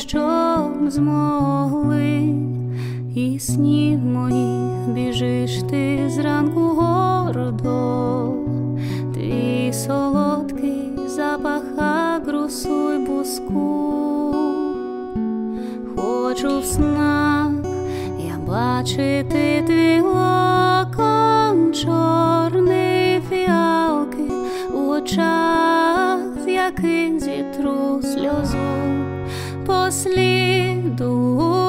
Щоб змогли, і снів моїх біжиш ти зранку гордо, твій солодкий запах агрусу й буску. Хочу в снах я бачити твій локон. Чорний фіалки у очах, з яких зітру посліду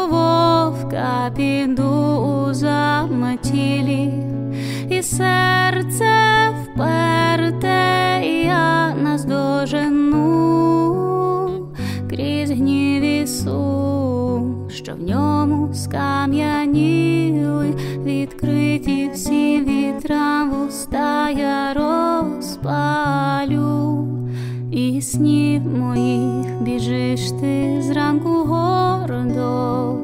вовка піду у заметілі, і серце вперте, я наздожену крізь гнів і сум, що в ньому скам'яніли, відкриті всі вітра вуста я розпалю, і снів моїх біжиш ти зранку гордо,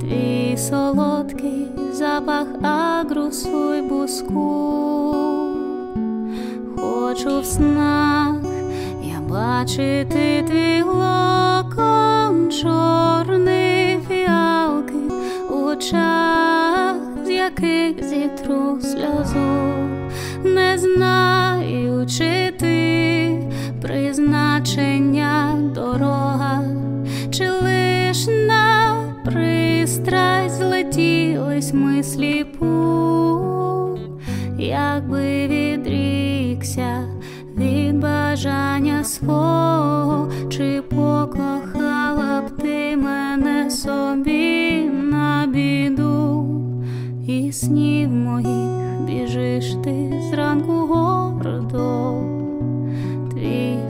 твій солодкий запах агрусу й буску. Хочу в снах я бачити твій локон чорний фіалки у очах, з яких зітру сльозу, не знаю, чи ти призначення дорога, чи лиш на пристрасть злетілись ми сліпу, якби відрікся від бажання свого, чи покохала б ти мене собі на біду, і снів моїх біжиш ти зранку гордо,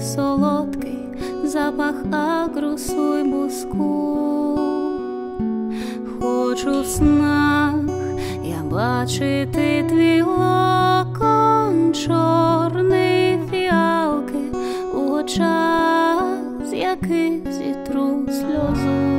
солодкий запах агрусу й буску. Хочу в снах я бачити твій локон чорний фіалки у очах, з яких зітру сльозу.